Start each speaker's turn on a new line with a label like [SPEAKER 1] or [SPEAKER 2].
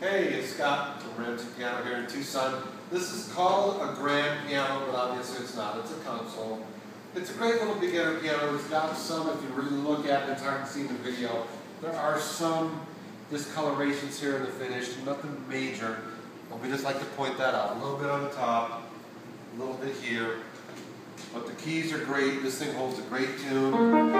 [SPEAKER 1] Hey, it's Scott from Ramsey Piano here in Tucson. This is called a grand piano, but obviously it's not. It's a console. It's a great little beginner piano. It's got some, if you really look at it, it's hard to see in the video. There are some discolorations here in the finish, nothing major. But we just like to point that out. A little bit on the top, a little bit here. But the keys are great. This thing holds a great tune.